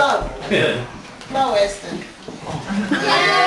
Love. Love Weston. Yeah.